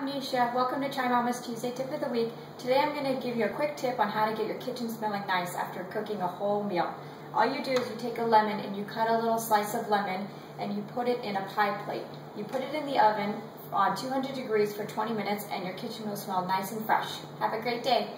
I'm Nisha. Welcome to Chai Mommas Tuesday Tip of the Week. Today I'm going to give you a quick tip on how to get your kitchen smelling nice after cooking a whole meal. All you do is you take a lemon and you cut a little slice of lemon and you put it in a pie plate. You put it in the oven on 200 degrees for 20 minutes and your kitchen will smell nice and fresh. Have a great day.